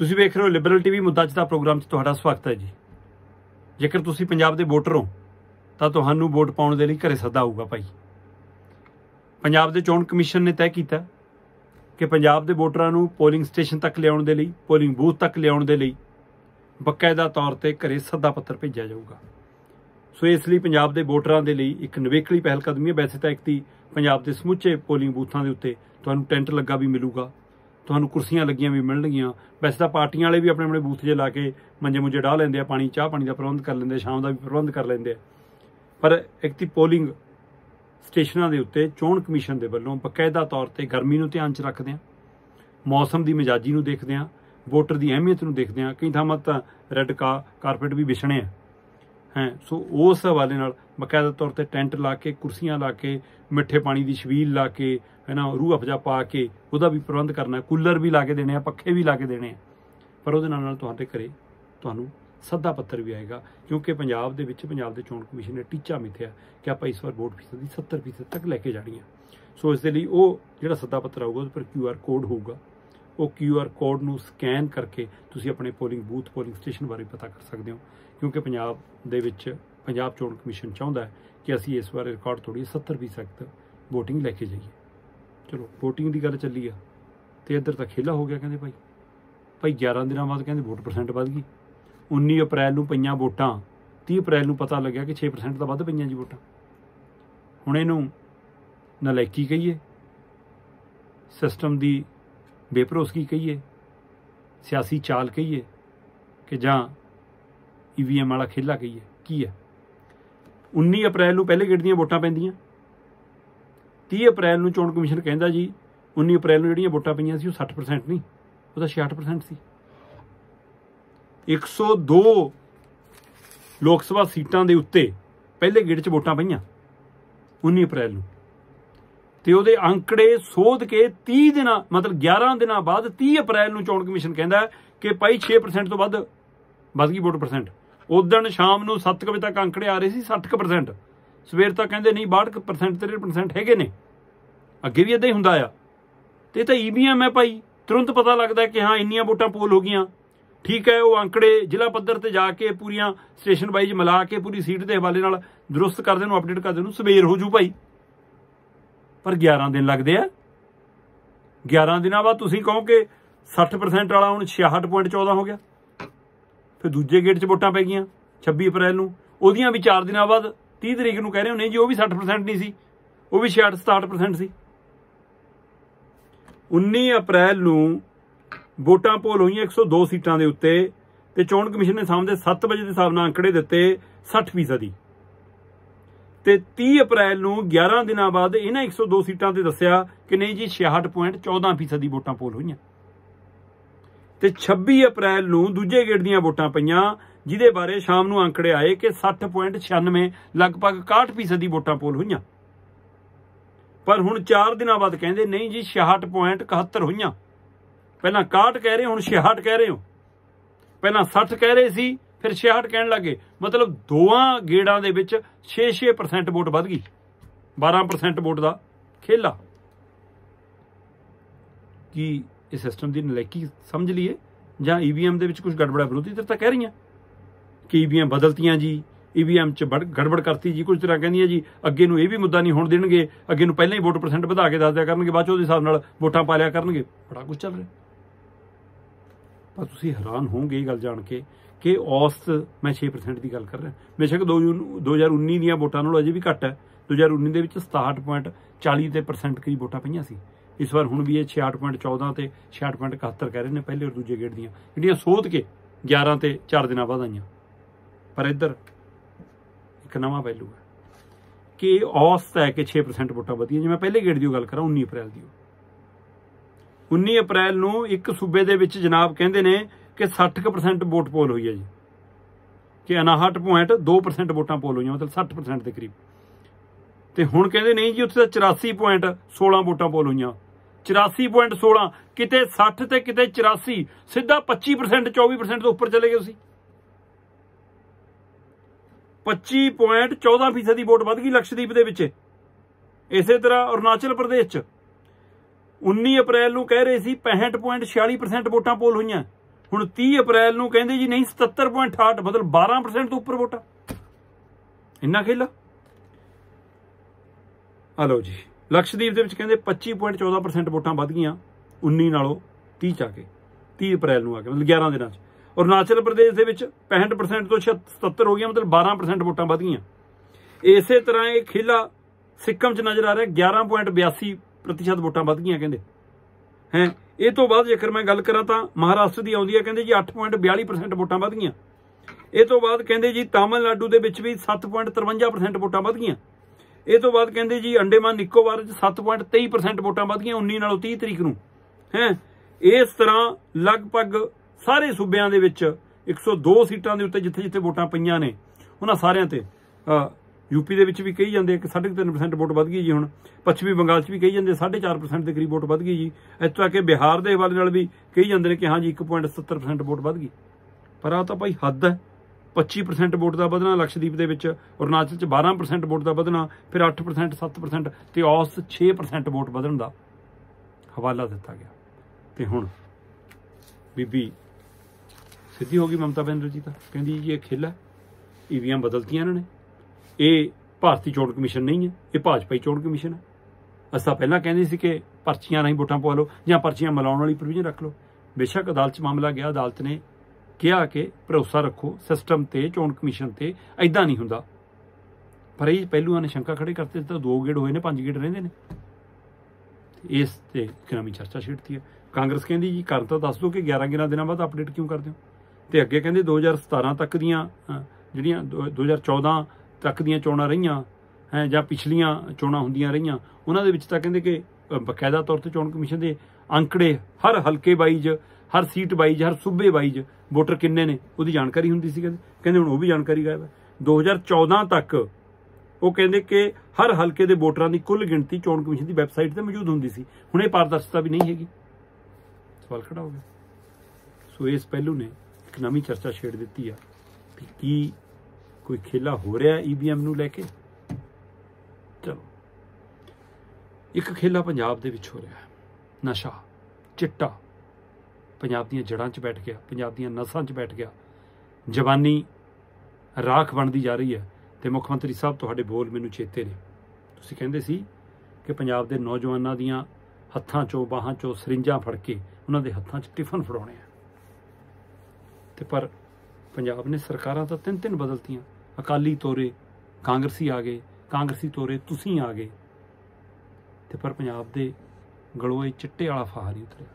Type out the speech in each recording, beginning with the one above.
ਤੁਸੀਂ ਵੇਖ ਰਹੇ ਹੋ ਲਿਬਰਲ ਟੀਵੀ ਮੁੱਦਾ ਚਤਾ ਪ੍ਰੋਗਰਾਮ 'ਚ ਤੁਹਾਡਾ ਸਵਾਗਤ ਹੈ ਜੀ। ਜੇਕਰ ਤੁਸੀਂ ਪੰਜਾਬ ਦੇ ਵੋਟਰ ਹੋ, ਤਾਂ ਤੁਹਾਨੂੰ ਵੋਟ ਪਾਉਣ ਦੇ ਲਈ ਘਰੇ ਸੱਦਾ ਆਊਗਾ ਭਾਈ। ਪੰਜਾਬ ਦੇ ਚੋਣ ਕਮਿਸ਼ਨ ਨੇ ਤੈਅ ਕੀਤਾ ਕਿ ਪੰਜਾਬ ਦੇ ਵੋਟਰਾਂ ਨੂੰ ਪੋਲਿੰਗ ਸਟੇਸ਼ਨ ਤੱਕ ਲਿਆਉਣ ਦੇ ਲਈ ਪੋਲਿੰਗ ਬੂਥ ਤੱਕ ਲਿਆਉਣ ਦੇ ਲਈ ਬਕਾਇਦਾ ਤੌਰ ਤੇ ਘਰੇ ਸੱਦਾ ਪੱਤਰ ਭੇਜਿਆ ਜਾਊਗਾ। ਸੋ ਇਸ ਲਈ ਪੰਜਾਬ ਦੇ ਵੋਟਰਾਂ ਦੇ ਲਈ ਇੱਕ ਨਵੇਕਲੀ ਪਹਿਲ ਕਦਮੀ ਹੈ। ਵੈਸੇ ਤਾਂ ਇੱਕ ਦੀ ਪੰਜਾਬ ਦੇ ਸਮੁੱਚੇ ਪੋਲਿੰਗ ਬੂਥਾਂ ਦੇ ਉੱਤੇ ਤੁਹਾਨੂੰ ਟੈਂਟ ਲੱਗਾ ਵੀ ਮਿਲੂਗਾ। ਤੁਹਾਨੂੰ ਕੁਰਸੀਆਂ ਲੱਗੀਆਂ ਵੀ ਮਿਲਣਗੀਆਂ। ਵੈਸੇ ਤਾਂ ਪਾਰਟੀਆਂ ਵਾਲੇ ਵੀ ਆਪਣੇ ਆਪਣੇ ਬੂਥ ਜੇ ਲਾ ਕੇ ਮੰਜੇ ਮੁੰਜੇ ਢਾ ਲੈਂਦੇ ਆ, ਪਾਣੀ, ਚਾਹ ਪਾਣੀ ਦਾ ਪ੍ਰਬੰਧ ਕਰ ਲੈਂਦੇ ਆ, ਸ਼ਾਮ ਦਾ ਵੀ ਪ੍ਰਬੰਧ ਕਰ ਲੈਂਦੇ ਆ। ਪਰ ਇੱਕ ਪੋਲਿੰਗ ਸਟੇਸ਼ਨਾਂ ਦੇ ਉੱਤੇ, ਚੋਣ ਕਮਿਸ਼ਨ ਦੇ ਵੱਲੋਂ ਬਕਾਇਦਾ ਤੌਰ ਤੇ ਗਰਮੀ ਨੂੰ ਧਿਆਨ 'ਚ ਰੱਖਦੇ ਆ ਮੌਸਮ ਦੀ ਮਿਜਾਜੀ ਨੂੰ ਦੇਖਦੇ ਆ ਵੋਟਰ ਦੀ ਅਹਿਮੀਅਤ ਨੂੰ ਦੇਖਦੇ ਆ ਕਈ ਥਾਵਾਂ ਤਾਂ ਰੈੱਡ ਕਾ, ਕਾਰਪੇਟ ਵੀ ਵਿਛਣੇ ਆ। ਹੈ, ਸੋ ਉਸ ਹਵਾਲੇ ਨਾਲ ਬਕਾਇਦਾ ਤੌਰ ਤੇ ਟੈਂਟ ਲਾ ਕੇ, ਕੁਰਸੀਆਂ ਲਾ ਕੇ, ਮਿੱਠੇ ਪਾਣੀ ਦੀ ਛਬੀਲ ਲਾ ਕੇ ਹੈ ਨਾ ਰੂਹ ਅਫਜਾ ਪਾ ਕੇ ਉਹਦਾ ਵੀ ਪ੍ਰਬੰਧ ਕਰਨਾ ਕੂਲਰ ਵੀ ਲਾ ਕੇ ਦੇਣੇ ਆ, ਪੱਖੇ ਵੀ ਲਾ ਕੇ ਦੇਣੇ ਆ। ਪਰ ਉਹਦੇ ਨਾਲ ਨਾਲ ਤੁਹਾਡੇ ਘਰੇ ਤੁਹਾਨੂੰ ਸੱਦਾ ਪੱਤਰ ਵੀ ਆਏਗਾ, ਕਿਉਂਕਿ ਪੰਜਾਬ ਦੇ ਵਿੱਚ, ਪੰਜਾਬ ਦੇ ਚੋਣ ਕਮਿਸ਼ਨ ਨੇ ਟੀਚਾ ਮਿੱਥਿਆ ਕਿ ਆਪਾਂ ਇਸ ਵਾਰ ਵੋਟ ਫੀਸਦੀ 70% ਤੱਕ ਲੈ ਕੇ ਜਾਣੀ ਹੈ ਸੋ ਇਸ ਦੇ ਲਈ ਉਹ ਜਿਹੜਾ ਸੱਦਾ ਪੱਤਰ ਆਊਗਾ, ਉਹਦੇ ਪਰ ਕਿਊ ਆਰ ਕੋਡ ਹੋਊਗਾ। ਉਹ ਕਿਊ ਆਰ ਕੋਡ ਨੂੰ ਸਕੈਨ ਕਰਕੇ ਤੁਸੀਂ ਆਪਣੇ ਪੋਲਿੰਗ ਬੂਥ, ਪੋਲਿੰਗ ਸਟੇਸ਼ਨ ਬਾਰੇ ਪਤਾ ਕਰ ਸਕਦੇ ਹੋ, ਕਿਉਂਕਿ ਪੰਜਾਬ ਦੇ ਵਿੱਚ ਪੰਜਾਬ ਚੋਣ ਕਮਿਸ਼ਨ ਚਾਹੁੰਦਾ ਹੈ ਕਿ ਅਸੀਂ ਇਸ ਵਾਰ ਰਿਕਾਰਡ ਤੋੜੀਏ 70% ਤੱਕ VOTING ਲੈ ਕੇ ਜਾਈਏ। ਚਲੋ, VOTING ਦੀ ਗੱਲ ਚੱਲੀ ਆ। ਤੇ ਇੱਧਰ ਤਾਂ ਖੇਲਾ ਹੋ ਗਿਆ, ਕਹਿੰਦੇ ਭਾਈ। ਭਾਈ 11 ਦਿਨਾਂ ਬਾਅਦ ਕਹਿੰਦੇ ਵੋਟ ਪਰਸੈਂਟ ਵੱਧ ਗਈ। 19 ਅਪ੍ਰੈਲ ਨੂੰ ਪਈਆਂ ਵੋਟਾਂ। 30 ਅਪ੍ਰੈਲ ਨੂੰ ਪਤਾ ਲੱਗਿਆ ਕਿ 6% ਤਾਂ ਵੱਧ ਪਈਆਂ ਜੀ ਵੋਟਾਂ। ਹੁਣ ਇਹਨੂੰ ਨਲਾਇਕੀ ਕਹੀਏ। ਸਿਸਟਮ ਦੀ ਬੇਭਰੋਸਗੀ ਕਹੀਏ। ਸਿਆਸੀ ਚਾਲ ਕਹੀਏ ਕਿ ਜਾਂ ਈਵੀਐਮ ਵਾਲਾ ਖੇਲਾ ਕਹੀਏ। ਕੀ ਹੈ 19 ਅਪ੍ਰੈਲ ਨੂੰ ਪਹਿਲੇ ਗੇੜ ਦੀਆਂ ਵੋਟਾਂ ਪੈਂਦੀਆਂ। 30 ਅਪ੍ਰੈਲ ਨੂੰ ਚੋਣ ਕਮਿਸ਼ਨ ਕਹਿੰਦਾ ਜੀ 19 ਅਪ੍ਰੈਲ ਨੂੰ ਜਿਹੜੀਆਂ ਵੋਟਾਂ ਪਈਆਂ ਸੀ ਉਹ 60% ਨਹੀਂ, ਉਹ ਤਾਂ 66% ਸੀ। 102 ਲੋਕ ਸਭਾ ਸੀਟਾਂ ਦੇ ਉੱਤੇ ਪਹਿਲੇ ਗੇੜ 'ਚ ਵੋਟਾਂ ਪਈਆਂ 19 ਅਪ੍ਰੈਲ ਨੂੰ। ਤੇ ਉਹਦੇ ਅੰਕੜੇ ਸੋਧ ਕੇ 30 ਦਿਨਾਂ, ਮਤਲਬ 11 ਦਿਨਾਂ ਬਾਅਦ 30 ਅਪ੍ਰੈਲ ਨੂੰ ਚੋਣ ਕਮਿਸ਼ਨ ਕਹਿੰਦਾ ਕਿ ਭਾਈ 6% ਤੋਂ ਵੱਧ ਵੱਧ ਗਈ ਵੋਟ ਪਰਸੈਂਟ ਉਦੋਂ ਸ਼ਾਮ ਨੂੰ 7 ਵਜੇ ਤੱਕ ਅੰਕੜੇ ਆ ਰਹੇ ਸੀ 60% ਸਵੇਰ ਤੱਕ ਕਹਿੰਦੇ ਨਹੀਂ 62% 63% ਹੈਗੇ ਨੇ। ਅੱਗੇ ਵੀ ਇਦਾਂ ਹੀ ਹੁੰਦਾ ਆ। ਤੇ ਇਹ ਤਾਂ ਈਵੀਐਮ ਹੈ ਭਾਈ। ਤੁਰੰਤ ਪਤਾ ਲੱਗਦਾ ਕਿ ਹਾਂ, ਇੰਨੀਆਂ ਵੋਟਾਂ ਪੋਲ ਹੋ ਗਈਆਂ। ਠੀਕ ਹੈ, ਉਹ ਅੰਕੜੇ ਜ਼ਿਲ੍ਹਾ ਪੱਧਰ ਤੇ ਜਾ ਕੇ ਪੂਰੀਆਂ ਸਟੇਸ਼ਨ ਵਾਈਜ਼ ਮਿਲਾ ਕੇ ਪੂਰੀ ਸੀਟ ਦੇ ਹਵਾਲੇ ਨਾਲ ਦਰੁਸਤ ਕਰਦੇ ਨੂੰ ਅਪਡੇਟ ਕਰਦੇ ਨੂੰ ਸਵੇਰ ਹੋ ਜੂ ਭਾਈ। ਪਰ 11 ਦਿਨ ਲੱਗਦੇ ਆ। 11 ਦਿਨਾਂ ਬਾਅਦ ਤੁਸੀਂ ਕਹੋ ਕਿ 60% ਵਾਲਾ ਹੁਣ 66.14 ਹੋ ਗਿਆ। ਫਿਰ ਦੂਜੇ ਗੇਟ 'ਚ ਵੋਟਾਂ ਪੈ ਗਈਆਂ 26 ਅਪ੍ਰੈਲ ਨੂੰ। ਉਹਦੀਆਂ ਵੀ 4 ਦਿਨਾਂ ਬਾਅਦ 30 ਤਰੀਕ ਨੂੰ ਕਹਿ ਰਹੇ ਹੋ, ਨਹੀਂ ਜੀ, ਉਹ ਵੀ 60% ਨਹੀਂ ਸੀ। ਉਹ ਵੀ 66 67% ਸੀ। 19 ਅਪ੍ਰੈਲ ਨੂੰ ਵੋਟਾਂ ਪੋਲ ਹੋਈਆਂ 102 ਸੀਟਾਂ ਦੇ ਉੱਤੇ ਤੇ ਚੋਣ ਕਮਿਸ਼ਨ ਨੇ ਸਾਹਮਣੇ 7 ਵਜੇ ਦੇ ਹਿਸਾਬ ਨਾਲ ਅੰਕੜੇ ਦਿੱਤੇ 60% ਦੀ ਤੇ 30 ਅਪ੍ਰੈਲ ਨੂੰ 11 ਦਿਨਾਂ ਬਾਅਦ ਇਹਨਾਂ 102 ਸੀਟਾਂ ਤੇ ਦੱਸਿਆ ਕਿ ਨਹੀਂ ਜੀ 66.14% ਦੀ ਵੋਟਾਂ ਪੋਲ ਹੋਈਆਂ। ਤੇ 26 ਅਪ੍ਰੈਲ ਨੂੰ ਦੂਜੇ ਗੇੜ ਦੀਆਂ ਵੋਟਾਂ ਪਈਆਂ, ਜਿਹਦੇ ਬਾਰੇ ਸ਼ਾਮ ਨੂੰ ਅੰਕੜੇ ਆਏ ਕਿ 60.96 ਲਗਭਗ 61% ਵੋਟਾਂ ਪੋਲ ਹੋਈਆਂ। ਪਰ ਹੁਣ 4 ਦਿਨਾਂ ਬਾਅਦ ਕਹਿੰਦੇ, ਨਹੀਂ ਜੀ 66.71 ਹੋਈਆਂ। ਪਹਿਲਾਂ 61 ਕਹਿ ਰਹੇ, ਹੁਣ 66 ਕਹਿ ਰਹੇ ਹੋ। ਪਹਿਲਾਂ 60 ਕਹਿ ਰਹੇ ਸੀ, ਫਿਰ 66 ਕਹਿਣ ਲੱਗੇ। ਮਤਲਬ ਦੋਵਾਂ ਗੇੜਾਂ ਦੇ ਵਿੱਚ 6-6% ਵੋਟ ਵੱਧ ਗਈ। 12% ਵੋਟ ਦਾ ਖੇਲਾ। ਕੀ ਇਹ ਸਿਸਟਮ ਦੀ ਨਲਾਇਕੀ ਸਮਝ ਲਈਏ? ਜਾਂ ਈਵੀਐਮ ਦੇ ਵਿੱਚ ਕੁਝ ਗੜਬੜਾ ਵਿਰੋਧੀ ਧਿਰ ਤਾਂ ਕਹਿ ਰਹੀਆਂ। ਕਿ ਈਵੀਐਮ ਬਦਲਤੀਆਂ ਜੀ। ਈਵੀਐਮ ਚ ਗੜਬੜ ਕਰਤੀ ਜੀ। ਕੁਝ ਤਰ੍ਹਾਂ ਕਹਿੰਦੀਆਂ ਜੀ, ਅੱਗੇ ਨੂੰ ਇਹ ਵੀ ਮੁੱਦਾ ਨਹੀਂ ਹੋਣ ਦੇਣਗੇ। ਅੱਗੇ ਨੂੰ ਪਹਿਲਾਂ ਹੀ ਵੋਟ ਪਰਸੈਂਟ ਵਧਾ ਕੇ ਦੱਸ ਦਿਆ ਕਰਨਗੇ। ਬਾਅਦ ਚ ਉਹਦੇ ਹਿਸਾਬ ਨਾਲ ਵੋਟਾਂ ਪਾ ਲਿਆ ਕਰਨਗੇ। ਬੜਾ ਕੁਝ ਚੱਲ ਰਿਹਾ। ਪਰ ਤੁਸੀਂ ਹੈਰਾਨ ਹੋਵੋਗੇ ਇਹ ਗੱਲ ਜਾਣ ਕੇ ਕਿ ਔਸਤ ਮੈਂ 6% ਦੀ ਗੱਲ ਕਰ ਰਿਹਾ। ਬੇਸ਼ੱਕ 2019 ਦੀਆਂ ਵੋਟਾਂ ਨਾਲੋਂ ਅਜੇ ਵੀ ਘੱਟ ਹੈ। 2019 ਦੇ ਵਿੱਚ 67.40 ਤੇ ਪਰਸੈਂਟ ਕਈ ਵੋਟਾਂ ਪਈਆਂ ਸੀ। ਇਸ ਵਾਰ ਹੁਣ ਵੀ ਇਹ 66.14 ਤੇ 66.71 ਕਹਿ ਰਹੇ ਨੇ ਪਹਿਲੇ ਔਰ ਦੂਜੇ ਗੇੜ ਦੀਆਂ। ਜਿਹੜੀਆਂ ਸੋਧ ਕੇ 11 ਤੇ 4 ਦਿਨਾਂ ਬਾਅਦ ਆਈਆਂ। ਪਰ ਇੱਧਰ ਇੱਕ ਨਵਾਂ ਪਹਿਲੂ ਹੈ। ਕਿ ਔਸਤ ਹੈ ਕਿ 6% ਵੋਟਾਂ ਵਧੀਆਂ। ਜੇ ਮੈਂ ਪਹਿਲੇ ਗੇੜ ਦੀ ਗੱਲ ਕਰਾਂ 19 ਅਪ੍ਰੈਲ ਦੀ। 19 ਅਪ੍ਰੈਲ ਨੂੰ ਇੱਕ ਸੂਬੇ ਦੇ ਵਿੱਚ ਜਨਾਬ ਕਹਿੰਦੇ ਨੇ ਕਿ 60% ਵੋਟ ਪੋਲ ਹੋਈ ਹੈ ਜੀ। ਕਿ 59.2% ਵੋਟਾਂ ਪੋਲ ਹੋਈਆਂ, ਮਤਲਬ 60% ਦੇ ਕਰੀਬ। ਤੇ ਹੁਣ ਕਹਿੰਦੇ ਨਹੀਂ ਜੀ, ਉੱਥੇ ਤਾਂ 84.16 ਵੋਟਾਂ ਪੋਲ ਹੋਈਆਂ। 84.16 ਕਿਤੇ 60 ਤੇ ਕਿਤੇ 84 ਸਿੱਧਾ 25% 24% ਤੋਂ ਉੱਪਰ ਚਲੇ ਗਏ ਤੁਸੀਂ 25.14% ਦੀ ਵੋਟ ਵੱਧ ਗਈ ਲਕਸ਼ਦੀਪ ਦੇ ਵਿੱਚ। ਇਸੇ ਤਰ੍ਹਾਂ ਅਰੁਣਾਚਲ ਪ੍ਰਦੇਸ਼ ਚ। 19 ਅਪ੍ਰੈਲ ਨੂੰ ਕਹਿ ਰਹੇ ਸੀ 65.46% ਵੋਟਾਂ ਪੋਲ ਹੋਈਆਂ। ਹੁਣ 30 ਅਪ੍ਰੈਲ ਨੂੰ ਕਹਿੰਦੇ ਜੀ ਨਹੀਂ 77.68 ਮਤਲਬ 12% ਤੋਂ ਉੱਪਰ ਵੋਟਾਂ। ਇੰਨਾ ਖੇਲਾ ਆ? ਜੀ। ਲਕਸ਼ਦੀਪ ਦੇ ਵਿੱਚ ਕਹਿੰਦੇ 25.14% ਵੋਟਾਂ ਵੱਧ ਗਈਆਂ 19 ਨਾਲੋਂ 30 ਚ ਆ ਕੇ। 30 ਅਪ੍ਰੈਲ ਨੂੰ ਆ ਕੇ, ਮਤਲਬ 11 ਦਿਨਾਂ ਚ। ਅਰੁਣਾਚਲ ਪ੍ਰਦੇਸ਼ ਦੇ ਵਿੱਚ 65% ਤੋਂ 77 ਹੋ ਗਈਆਂ, ਮਤਲਬ 12% ਵੋਟਾਂ ਵੱਧ ਗਈਆਂ। ਇਸੇ ਤਰ੍ਹਾਂ ਇਹ ਖੇਲਾ ਸਿੱਕਮ ਚ ਨਜ਼ਰ ਆ ਰਿਹਾ 11.82% ਵੋਟਾਂ ਵੱਧ ਗਈਆਂ ਕਹਿੰਦੇ। ਹੈ, ਇਹ ਤੋਂ ਬਾਅਦ ਜੇਕਰ ਮੈਂ ਗੱਲ ਕਰਾਂ ਤਾਂ ਮਹਾਰਾਸ਼ਟਰ ਦੀ ਆਉਂਦੀ ਹੈ ਕਹਿੰਦੇ ਜੀ 8.42% ਵੋਟਾਂ ਵੱਧ ਗਈਆਂ। ਇਹ ਤੋਂ ਬਾਅਦ ਕਹਿੰਦੇ ਜੀ ਤਾਮਿਲਨਾਡੂ ਦੇ ਵਿੱਚ ਵੀ 7.53% ਵੋਟਾਂ ਵੱਧ ਗਈਆਂ। ਇਹ ਤੋਂ ਬਾਅਦ ਕਹਿੰਦੇ ਜੀ ਅੰਡੇਮਾਨ ਨਿਕੋਬਾਰ ਚ 7.23% ਵੋਟਾਂ ਵੱਧ ਗਈਆਂ 19 ਨਾਲੋਂ 30 ਤਰੀਕ ਨੂੰ। ਹੈ, ਇਸ ਤਰ੍ਹਾਂ ਲਗਭਗ ਸਾਰੇ ਸੂਬਿਆਂ ਦੇ ਵਿੱਚ 102 ਸੀਟਾਂ ਦੇ ਉੱਤੇ ਜਿੱਥੇ ਜਿੱਥੇ ਵੋਟਾਂ ਪਈਆਂ ਨੇ, ਉਹਨਾਂ ਸਾਰਿਆਂ ਤੇ ਯੂਪੀ ਦੇ ਵਿੱਚ ਵੀ ਕਹੀ ਜਾਂਦੇ ਕਿ 3.5% ਵੋਟ ਵੱਧ ਗਈ ਜੀ ਹੁਣ। ਪੱਛਮੀ ਬੰਗਾਲ 'ਚ ਵੀ ਕਹੀ ਜਾਂਦੇ 4.5% ਦੇ ਕਰੀਬ ਵੋਟ ਵੱਧ ਗਈ ਜੀ। ਇੱਥੋਂ ਤੱਕ ਕਿ ਬਿਹਾਰ ਦੇ ਹਵਾਲੇ ਨਾਲ ਵੀ ਕਹੀ ਜਾਂਦੇ ਨੇ ਕਿ ਹਾਂ ਜੀ 1.70% ਵੋਟ ਵੱਧ ਗਈ। ਪਰ ਆ ਤਾਂ ਭਾਈ ਹੱਦ ਹੈ। 25% ਵੋਟ ਦਾ ਵਧਣਾ, ਲਕਸ਼ਦੀਪ ਦੇ ਵਿੱਚ ਅਰੁਣਾਚਲ 'ਚ 12% ਵੋਟ ਦਾ ਵਧਣਾ, ਫਿਰ 8% 7% ਤੇ ਔਸ 6% ਵੋਟ ਵਧਣ ਦਾ ਹਵਾਲਾ ਦਿੱਤਾ ਗਿਆ। ਤੇ ਹੁਣ ਬੀਬੀ ਸਿੱਧੀ ਹੋ ਗਈ ਮਮਤਾ ਬੈਨਰਜੀ ਤਾਂ। ਕਹਿੰਦੀ ਜੀ, ਇਹ ਖੇਲਾ ਈਵੀਆਂ ਬਦਲਤੀਆਂ ਇਹਨਾਂ ਨੇ। ਇਹ ਭਾਰਤੀ ਚੋਣ ਕਮਿਸ਼ਨ ਨਹੀਂ ਹੈ। ਇਹ ਭਾਜਪਾਈ ਚੋਣ ਕਮਿਸ਼ਨ ਹੈ। ਅਸਾਂ ਪਹਿਲਾਂ ਕਹਿੰਦੇ ਸੀ ਕਿ ਪਰਚੀਆਂ ਨਹੀਂ ਵੋਟਾਂ ਪਵਾ ਲਓ ਜਾਂ ਪਰਚੀਆਂ ਮਿਲਾਉਣ ਵਾਲੀ ਪ੍ਰੋਵੀਜ਼ਨ ਰੱਖ ਲਓ। ਬੇਸ਼ੱਕ ਅਦਾਲਤ 'ਚ ਮਾਮਲਾ ਗਿਆ। ਅਦਾਲਤ ਨੇ ਕਿਹਾ ਕਿ ਭਰੋਸਾ ਰੱਖੋ, ਸਿਸਟਮ ਤੇ, ਚੋਣ ਕਮਿਸ਼ਨ ਤੇ ਐਦਾਂ ਨਹੀਂ ਹੁੰਦਾ। ਪਰ ਇਹ ਪਹਿਲੂਆਂ ਨੇ ਸ਼ੰਕਾ ਖੜੇ ਕਰਤੇ ਤਾਂ ਦੋ ਗੇੜ ਹੋਏ ਨੇ, ਪੰਜ ਗੇੜ ਰਹਿੰਦੇ ਨੇ। ਇਸ ਤੇ ਕਿਨਾਮੀ ਚਰਚਾ ਛਿੜਤੀ ਹੈ। ਕਾਂਗਰਸ ਕਹਿੰਦੀ ਜੀ ਕਰ ਤਾਂ ਦੱਸ ਦਿਓ ਕਿ 11 11 ਦਿਨਾਂ ਬਾਅਦ ਅਪਡੇਟ ਕਿਉਂ ਕਰਦੇ ਹੋ? ਤੇ ਅੱਗੇ ਕਹਿੰਦੇ 2017 ਤੱਕ ਦੀਆਂ ਜਿਹੜੀਆਂ 2014 ਤੱਕ ਦੀਆਂ ਚੋਣਾਂ ਰਹੀਆਂ, ਹੈ, ਜਾਂ ਪਿਛਲੀਆਂ ਚੋਣਾਂ ਹੁੰਦੀਆਂ ਰਹੀਆਂ, ਉਹਨਾਂ ਦੇ ਵਿੱਚ ਤਾਂ ਕਹਿੰਦੇ ਕਿ ਬਕਾਇਦਾ ਤੌਰ ਤੇ ਚੋਣ ਕਮਿਸ਼ਨ ਦੇ ਅੰਕੜੇ ਹਰ ਹਲਕੇ ਵਾਈਜ਼, ਹਰ ਸੀਟ ਵਾਈਜ਼, ਹਰ ਸੂਬੇ ਵਾਈਜ਼ ਵੋਟਰ ਕਿੰਨੇ ਨੇ, ਉਹਦੀ ਜਾਣਕਾਰੀ ਹੁੰਦੀ ਸੀ ਕਹਿੰਦੇ। ਕਹਿੰਦੇ ਹੁਣ ਉਹ ਵੀ ਜਾਣਕਾਰੀ ਗਾਇਬ ਹੈ। 2014 ਤੱਕ ਉਹ ਕਹਿੰਦੇ ਕਿ ਹਰ ਹਲਕੇ ਦੇ ਵੋਟਰਾਂ ਦੀ ਕੁੱਲ ਗਿਣਤੀ ਚੋਣ ਕਮਿਸ਼ਨ ਦੀ ਵੈਬਸਾਈਟ ਤੇ ਮੌਜੂਦ ਹੁੰਦੀ ਸੀ। ਹੁਣ ਇਹ ਪਾਰਦਰਸ਼ਤਾ ਵੀ ਨਹੀਂ ਹੈਗੀ। ਸਵਾਲ ਖੜਾ ਹੋ ਗਿਆ। ਸੋ ਇਸ ਪਹਿਲੂ ਨੇ ਇੱਕ ਨਵੀਂ ਚਰਚਾ ਛੇੜ ਦਿੱਤੀ ਆ ਕਿ ਕੀ ਕੋਈ ਖੇਲਾ ਹੋ ਰਿਹਾ ਈਵੀਐਮ ਨੂੰ ਲੈ ਕੇ? ਚਲੋ। ਇੱਕ ਖੇਲਾ ਪੰਜਾਬ ਦੇ ਵਿੱਚ ਹੋ ਰਿਹਾ ਨਸ਼ਾ, ਚਿੱਟਾ। ਪੰਜਾਬ ਦੀਆਂ ਜੜਾਂ 'ਚ ਬੈਠ ਗਿਆ, ਪੰਜਾਬ ਦੀਆਂ ਨਸਾਂ 'ਚ ਬੈਠ ਗਿਆ। ਜਵਾਨੀ ਰਾਖ ਬਣਦੀ ਜਾ ਰਹੀ ਹੈ ਤੇ ਮੁੱਖ ਮੰਤਰੀ ਸਾਹਿਬ ਤੁਹਾਡੇ ਬੋਲ ਮੈਨੂੰ ਚੇਤੇ ਨੇ। ਤੁਸੀਂ ਕਹਿੰਦੇ ਸੀ ਕਿ ਪੰਜਾਬ ਦੇ ਨੌਜਵਾਨਾਂ ਦੀਆਂ ਹੱਥਾਂ 'ਚੋਂ, ਬਾਹਾਂ 'ਚੋਂ ਸਰਿੰਜਾਂ ਫੜ ਕੇ ਉਹਨਾਂ ਦੇ ਹੱਥਾਂ 'ਚ ਟਿਫਨ ਫੜਾਉਣੇ ਆ। ਤੇ ਪਰ ਪੰਜਾਬ ਨੇ ਸਰਕਾਰਾਂ ਤਾਂ ਤਿੰਨ ਤਿੰਨ ਬਦਲਤੀਆਂ। ਅਕਾਲੀ ਤੋਰੇ, ਕਾਂਗਰਸੀ ਆ ਗਏ, ਕਾਂਗਰਸੀ ਤੋਰੇ ਤੁਸੀਂ ਆ ਗਏ। ਤੇ ਪਰ ਪੰਜਾਬ ਦੇ ਗਲੋਂ ਇਹ ਚਿੱਟੇ ਵਾਲਾ ਫਾਹਾ ਨਹੀਂ ਉਤਰਿਆ।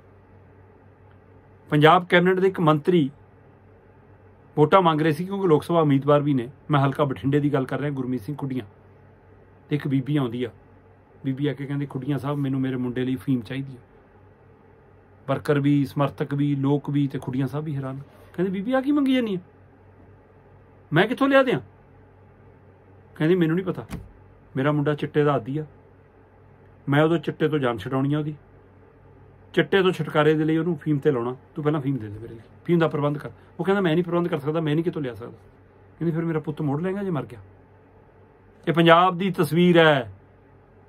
ਪੰਜਾਬ ਕੈਬਨਿਟ ਦੇ ਇੱਕ ਮੰਤਰੀ ਵੋਟਾਂ ਮੰਗ ਰਹੇ ਸੀ ਕਿਉਂਕਿ ਲੋਕ ਸਭਾ ਉਮੀਦਵਾਰ ਵੀ ਨੇ। ਮੈਂ ਹਲਕਾ ਬਠਿੰਡੇ ਦੀ ਗੱਲ ਕਰ ਰਿਹਾ, ਗੁਰਮੀਤ ਸਿੰਘ ਕੁੜੀਆਂ ਤੇ ਇੱਕ ਬੀਬੀ ਆਉਂਦੀ ਆ। ਬੀਬੀ ਆ ਕੇ ਕਹਿੰਦੀ ਕੁੜੀਆਂ ਸਾਹਿਬ, ਮੈਨੂੰ ਮੇਰੇ ਮੁੰਡੇ ਲਈ ਫੀਮ ਚਾਹੀਦੀ ਆ। ਵਰਕਰ ਵੀ, ਸਮਰਥਕ ਵੀ, ਲੋਕ ਵੀ ਤੇ ਕੁੜੀਆਂ ਸਾਹਿਬ ਵੀ ਹੈਰਾਨ। ਕਹਿੰਦੇ, ਬੀਬੀ ਆ ਕੀ ਮੰਗੀ ਜਾਨੀ ਆ? ਮੈਂ ਕਿੱਥੋਂ ਲਿਆ ਦਿਆਂ? ਕਹਿੰਦੀ, ਮੈਨੂੰ ਨਹੀਂ ਪਤਾ। ਮੇਰਾ ਮੁੰਡਾ ਚਿੱਟੇ ਦਾ ਆਦੀ ਆ। ਮੈਂ ਉਹਦੇ ਚਿੱਟੇ ਤੋਂ ਜਾਨ ਛਡਾਉਣੀ ਆ ਉਹਦੀ। ਚਿੱਟੇ ਤੋਂ ਛੁਟਕਾਰੇ ਦੇ ਲਈ ਉਹਨੂੰ ਫੀਮ ਤੇ ਲਾਉਣਾ। ਤੂੰ ਪਹਿਲਾਂ ਫੀਮ ਦੇ ਦੇ ਮੇਰੇ ਲਈ। ਫੀਮ ਦਾ ਪ੍ਰਬੰਧ ਕਰ। ਉਹ ਕਹਿੰਦਾ, ਮੈਂ ਨਹੀਂ ਪ੍ਰਬੰਧ ਕਰ ਸਕਦਾ, ਮੈਂ ਨਹੀਂ ਕਿਤੋਂ ਲਿਆ ਸਕਦਾ। ਕਹਿੰਦੀ, ਫਿਰ ਮੇਰਾ ਪੁੱਤ ਮੋੜ ਲੈਗਾ ਜੇ ਮਰ ਗਿਆ? ਇਹ ਪੰਜਾਬ ਦੀ ਤਸਵੀਰ ਹੈ।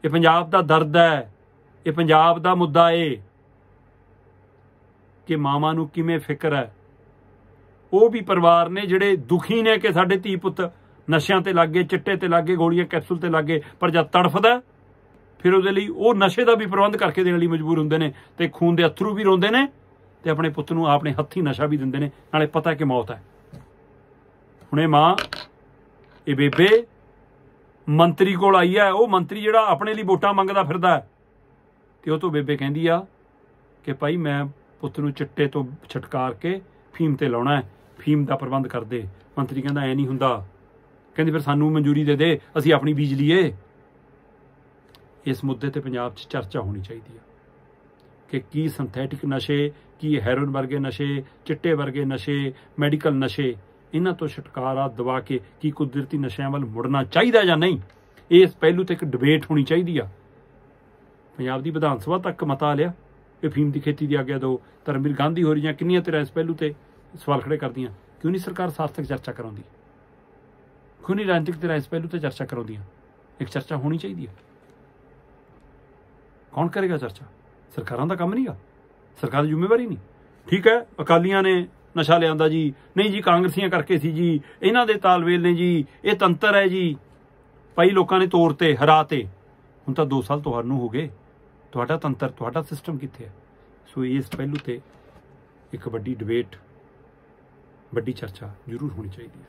ਇਹ ਪੰਜਾਬ ਦਾ ਦਰਦ ਹੈ। ਇਹ ਪੰਜਾਬ ਦਾ ਮੁੱਦਾ ਏ ਕਿ ਮਾਵਾਂ ਨੂੰ ਕਿਵੇਂ ਫਿਕਰ ਹੈ? ਉਹ ਵੀ ਪਰਿਵਾਰ ਨੇ ਜਿਹੜੇ ਦੁਖੀ ਨੇ ਕਿ ਸਾਡੇ ਧੀ ਪੁੱਤ ਨਸ਼ਿਆਂ ਤੇ ਲੱਗੇ ਚਿੱਟੇ ਤੇ ਲੱਗੇ ਗੋਲੀਆਂ ਕੈਪਸੂਲ ਤੇ ਲੱਗੇ ਪਰ ਜਦ ਤੜਫਦਾ ਫਿਰ ਉਹਦੇ ਲਈ ਉਹ ਨਸ਼ੇ ਦਾ ਵੀ ਪ੍ਰਬੰਧ ਕਰਕੇ ਦੇਣ ਲਈ ਮਜਬੂਰ ਹੁੰਦੇ ਨੇ ਤੇ ਖੂਨ ਦੇ ਅਥਰੂ ਵੀ ਰੋਂਦੇ ਨੇ ਤੇ ਆਪਣੇ ਪੁੱਤ ਨੂੰ ਆਪਣੇ ਹੱਥੀ ਨਸ਼ਾ ਵੀ ਦਿੰਦੇ ਨੇ। ਨਾਲੇ ਪਤਾ ਕਿ ਮੌਤ ਹੈ। ਹੁਣੇ ਮਾਂ, ਇਹ ਬੇਬੇ ਮੰਤਰੀ ਕੋਲ ਆਈ ਹੈ, ਉਹ ਮੰਤਰੀ ਜਿਹੜਾ ਆਪਣੇ ਲਈ ਵੋਟਾਂ ਮੰਗਦਾ ਫਿਰਦਾ ਤੇ ਉਹ ਤੋਂ ਬੇਬੇ ਕਹਿੰਦੀ ਆ ਕਿ ਭਾਈ ਮੈਂ ਪੁੱਤ ਨੂੰ ਚਿੱਟੇ ਤੋਂ ਛਟਕਾਰ ਕੇ ਫੀਮ ਤੇ ਲਾਉਣਾ ਹੈ। ਫੀਮ ਦਾ ਪ੍ਰਬੰਧ ਕਰਦੇ। ਮੰਤਰੀ ਕਹਿੰਦਾ, ਐ ਨਹੀਂ ਹੁੰਦਾ। ਕਹਿੰਦੇ, ਫਿਰ ਸਾਨੂੰ ਮਨਜ਼ੂਰੀ ਦੇ ਦੇ, ਅਸੀਂ ਆਪਣੀ ਬੀਜ ਲਈਏ। ਇਸ ਮੁੱਦੇ ਤੇ ਪੰਜਾਬ 'ਚ ਚਰਚਾ ਹੋਣੀ ਚਾਹੀਦੀ ਹੈ ਕਿ ਕੀ ਸਿੰਥੈਟਿਕ ਨਸ਼ੇ, ਕੀ ਹੈਰੋਇਨ ਵਰਗੇ ਨਸ਼ੇ, ਚਿੱਟੇ ਵਰਗੇ ਨਸ਼ੇ, ਮੈਡੀਕਲ ਨਸ਼ੇ, ਇਹਨਾਂ ਤੋਂ ਛੁਟਕਾਰਾ ਦਵਾ ਕੇ ਕੀ ਕੁਦਰਤੀ ਨਸ਼ਿਆਂ ਵੱਲ ਮੁੜਨਾ ਚਾਹੀਦਾ ਜਾਂ ਨਹੀਂ, ਇਸ ਪਹਿਲੂ ਤੇ ਇੱਕ ਡਿਬੇਟ ਹੋਣੀ ਚਾਹੀਦੀ ਆ। ਪੰਜਾਬ ਦੀ ਵਿਧਾਨ ਸਭਾ ਤੱਕ ਮਤਾ ਲਿਆ। ਕਿ ਫੀਮ ਦੀ ਖੇਤੀ ਦੀ ਆਗਿਆ ਦੋ ਧਰਮਵੀਰ ਗਾਂਧੀ ਹੋ ਰਹੀਆਂ ਕਿੰਨੀਆਂ ਤੇ ਇਸ ਪਹਿਲੂ ਤੇ? ਸਵਾਲ ਖੜੇ ਕਰਦੀਆਂ, ਕਿਉਂ ਨਹੀਂ ਸਰਕਾਰ ਸਾਰਥਕ ਚਰਚਾ ਕਰਾਉਂਦੀ? ਕਿਉਂ ਨਹੀਂ ਰਾਜਨੀਤਿਕ ਤੇ ਰਾਜ ਪਹਿਲੂ ਤੇ ਚਰਚਾ ਕਰਾਉਂਦੀਆਂ? ਇੱਕ ਚਰਚਾ ਹੋਣੀ ਚਾਹੀਦੀ ਹੈ। ਕੌਣ ਕਰੇਗਾ ਚਰਚਾ? ਸਰਕਾਰਾਂ ਦਾ ਕੰਮ ਨਹੀਂਗਾ। ਸਰਕਾਰ ਦੀ ਜ਼ਿੰਮੇਵਾਰੀ ਨਹੀਂ। ਠੀਕ ਹੈ, ਅਕਾਲੀਆਂ ਨੇ ਨਸ਼ਾ ਲਿਆਂਦਾ ਜੀ। ਨਹੀਂ ਜੀ, ਕਾਂਗਰਸੀਆਂ ਕਰਕੇ ਸੀ ਜੀ। ਇਹਨਾਂ ਦੇ ਤਾਲਵੇਲ ਨੇ ਜੀ। ਇਹ ਤੰਤਰ ਹੈ ਜੀ। ਭਾਈ ਲੋਕਾਂ ਨੇ ਤੋੜ ਤੇ, ਹਰਾ ਤੇ। ਹੁਣ ਤਾਂ 2 ਸਾਲ ਤੁਹਾਨੂੰ ਹੋ ਗਏ। ਤੁਹਾਡਾ ਤੰਤਰ, ਤੁਹਾਡਾ ਸਿਸਟਮ ਕਿੱਥੇ ਹੈ? ਸੋ ਇਸ ਪਹਿਲੂ ਤੇ ਇੱਕ ਵੱਡੀ ਡਿਬੇਟ ਵੱਡੀ ਚਰਚਾ ਜ਼ਰੂਰ ਹੋਣੀ ਚਾਹੀਦੀ ਹੈ।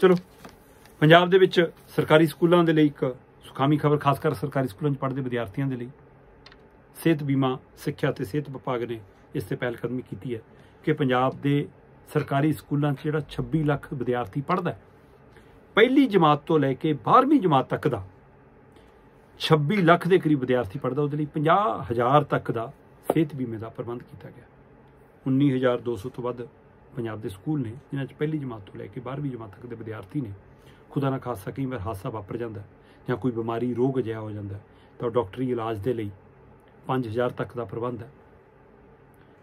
ਚਲੋ, ਪੰਜਾਬ ਦੇ ਵਿੱਚ ਸਰਕਾਰੀ ਸਕੂਲਾਂ ਦੇ ਲਈ ਇੱਕ ਸੁਖਾਮੀ ਖਬਰ ਖਾਸ ਕਰ ਸਰਕਾਰੀ ਸਕੂਲਾਂ 'ਚ ਪੜ੍ਹਦੇ ਵਿਦਿਆਰਥੀਆਂ ਦੇ ਲਈ। ਸਿਹਤ ਬੀਮਾ, ਸਿੱਖਿਆ ਤੇ ਸਿਹਤ ਵਿਭਾਗ ਨੇ ਇਸ ਤੇ ਪਹਿਲ ਕਦਮੀ ਕੀਤੀ ਹੈ ਕਿ ਪੰਜਾਬ ਦੇ ਸਰਕਾਰੀ ਸਕੂਲਾਂ 'ਚ ਜਿਹੜਾ 26 ਲੱਖ ਵਿਦਿਆਰਥੀ ਪੜ੍ਹਦਾ ਪਹਿਲੀ ਜਮਾਤ ਤੋਂ ਲੈ ਕੇ 12ਵੀਂ ਜਮਾਤ ਤੱਕ ਦਾ 26 ਲੱਖ ਦੇ ਕਰੀਬ ਵਿਦਿਆਰਥੀ ਪੜ੍ਹਦਾ, ਉਹਦੇ ਲਈ 50000 ਤੱਕ ਦਾ ਸਿਹਤ ਬੀਮੇ ਦਾ ਪ੍ਰਬੰਧ ਕੀਤਾ ਗਿਆ। 19200 ਤੋਂ ਵੱਧ ਪੰਜਾਬ ਦੇ ਸਕੂਲ ਨੇ, ਜਿਨ੍ਹਾਂ 'ਚ ਪਹਿਲੀ ਜਮਾਤ ਤੋਂ ਲੈ ਕੇ 12ਵੀਂ ਜਮਾਤ ਤੱਕ ਦੇ ਵਿਦਿਆਰਥੀ ਨੇ, ਖੁਦਾ ਨਾ ਖਾਸਾ ਕਈ ਵਾਰ ਹਾਦਸਾ ਵਾਪਰ ਜਾਂਦਾ ਜਾਂ ਕੋਈ ਬਿਮਾਰੀ, ਰੋਗ ਅਜਿਹਾ ਹੋ ਜਾਂਦਾ ਹੈ, ਤਾਂ ਡਾਕਟਰੀ ਇਲਾਜ ਦੇ ਲਈ 5000 ਤੱਕ ਦਾ ਪ੍ਰਬੰਧ ਹੈ।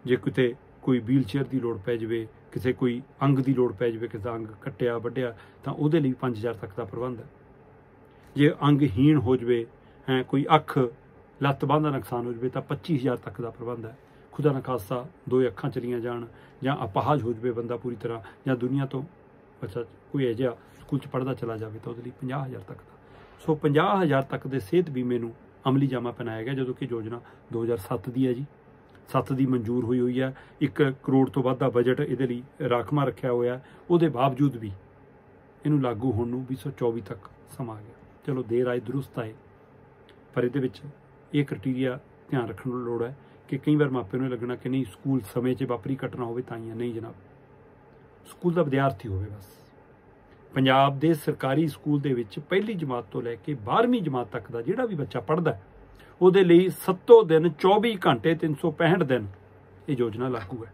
ਜੇ ਕਿਤੇ ਕੋਈ ਵੀਲਚੇਅਰ ਦੀ ਲੋੜ ਪੈ ਜਾਵੇ, ਕਿਸੇ ਕੋਈ ਅੰਗ ਦੀ ਲੋੜ ਪੈ ਜਾਵੇ, ਕਿਸੇ ਦਾ ਅੰਗ ਕੱਟਿਆ, ਵੱਢਿਆ, ਤਾਂ ਉਹਦੇ ਲਈ 5000 ਤੱਕ ਦਾ ਪ੍ਰਬੰਧ ਹੈ। ਜੇ ਅੰਗਹੀਣ ਹੋ ਜਾਵੇ, ਹੈ, ਕੋਈ ਅੱਖ, ਲੱਤ ਬਾਂਹ ਦਾ ਨੁਕਸਾਨ ਹੋ ਜਾਵੇ, ਤਾਂ 25000 ਤੱਕ ਦਾ ਪ੍ਰਬੰਧ ਹੈ। ਖੁਦਾ ਨਾ ਖਾਸਾ ਦੋ ਅੱਖਾਂ ਚਲੀਆਂ ਜਾਣ, ਜਾਂ ਅਪਾਹਜ ਹੋ ਜਾਵੇ ਬੰਦਾ ਪੂਰੀ ਤਰ੍ਹਾਂ, ਜਾਂ ਦੁਨੀਆ ਤੋਂ, ਅੱਛਾ, ਕੋਈ ਅਜਿਹਾ ਸਕੂਲ ਚ ਪੜਦਾ ਚਲਾ ਜਾਵੇ ਤਾਂ ਉਹਦੇ ਲਈ 50000 ਤੱਕ ਦਾ। ਸੋ 50000 ਤੱਕ ਦੇ ਸਿਹਤ ਬੀਮੇ ਨੂੰ ਅਮਲੀ ਜਾਮਾ ਪਹਿਨਾਇਆ ਗਿਆ, ਜਦੋਂ ਕਿ ਯੋਜਨਾ 2007 ਦੀ ਹੈ ਜੀ। 7 ਦੀ ਮਨਜ਼ੂਰ ਹੋਈ ਹੋਈ ਹੈ। 1 ਕਰੋੜ ਤੋਂ ਵੱਧ ਦਾ ਬਜਟ ਇਹਦੇ ਲਈ ਰਾਖਮਾ ਰੱਖਿਆ ਹੋਇਆ ਉਹਦੇ ਬਾਵਜੂਦ ਵੀ ਇਹਨੂੰ ਲਾਗੂ ਹੋਣ ਨੂੰ 2024 ਤੱਕ ਸਮਾਂ ਆ ਗਿਆ। ਚਲੋ ਦੇਰ ਆਏ, ਦਰੁਸਤ ਆਏ। ਪਰ ਇਹਦੇ ਵਿੱਚ ਇਹ ਕ੍ਰਾਈਟੇਰੀਆ ਧਿਆਨ ਰੱਖਣ ਦੀ ਲੋੜ ਹੈ। ਕਿ ਕਈ ਵਾਰ ਮਾਪੇ ਨੂੰ ਲੱਗਣਾ ਕਿ ਨਹੀਂ, ਸਕੂਲ ਸਮੇਂ 'ਚ ਵਾਪਰੀ ਘਟਨਾ ਹੋਵੇ ਤਾਂ ਹੀ ਨਹੀਂ ਜਨਾਬ। ਸਕੂਲ ਦਾ ਵਿਦਿਆਰਥੀ ਹੋਵੇ ਬਸ। ਪੰਜਾਬ ਦੇ ਸਰਕਾਰੀ ਸਕੂਲ ਦੇ ਵਿੱਚ ਪਹਿਲੀ ਜਮਾਤ ਤੋਂ ਲੈ ਕੇ 12ਵੀਂ ਜਮਾਤ ਤੱਕ ਦਾ ਜਿਹੜਾ ਵੀ ਬੱਚਾ ਪੜ੍ਹਦਾ ਉਹਦੇ ਲਈ ਸੱਤੋ ਦਿਨ 24 ਘੰਟੇ 365 ਦਿਨ ਇਹ ਯੋਜਨਾ ਲਾਗੂ ਹੈ।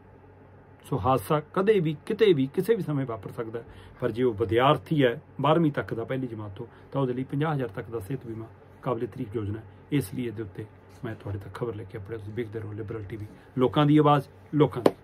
ਸੋ ਹਾਦਸਾ ਕਦੇ ਵੀ, ਕਿਤੇ ਵੀ, ਕਿਸੇ ਵੀ ਸਮੇਂ ਵਾਪਰ ਸਕਦਾ ਪਰ ਜੇ ਉਹ ਵਿਦਿਆਰਥੀ ਹੈ 12ਵੀਂ ਤੱਕ ਦਾ ਪਹਿਲੀ ਜਮਾਤ ਤੋਂ, ਤਾਂ ਉਹਦੇ ਲਈ 50000 ਤੱਕ ਦਾ ਸਿਹਤ ਬੀਮਾ ਕਾਬਲੇ ਤਰੀਕ ਯੋਜਨਾ ਇਸ ਲਈ ਇਹਦੇ ਉੱਤੇ ਮੈਂ ਤੁਹਾਡੇ ਤੱਕ ਖਬਰ ਲੈ ਕੇ ਆਪਣੇ ਤੁਸੀਂ ਵੇਖਦੇ ਰਹੋ ਲਿਬਰਲ ਟੀਵੀ ਲੋਕਾਂ ਦੀ ਆਵਾਜ਼, ਲੋਕਾਂ ਦੀ।